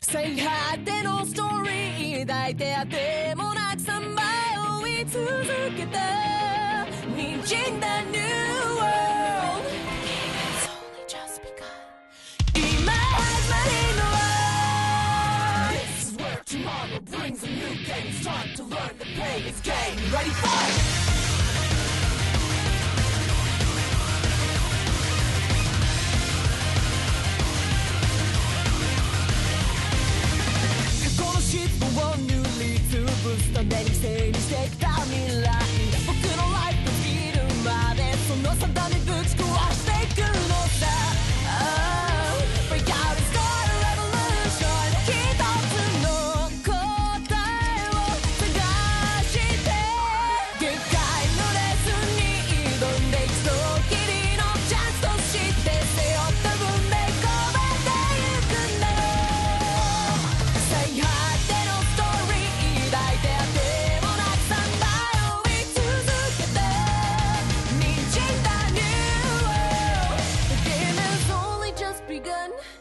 最果てのストーリー抱いてあってもなくさまよい続けた滲んだ New World It's only just begun 今始まりの This is where tomorrow brings a new day It's time to learn the pain It's game Ready fight done.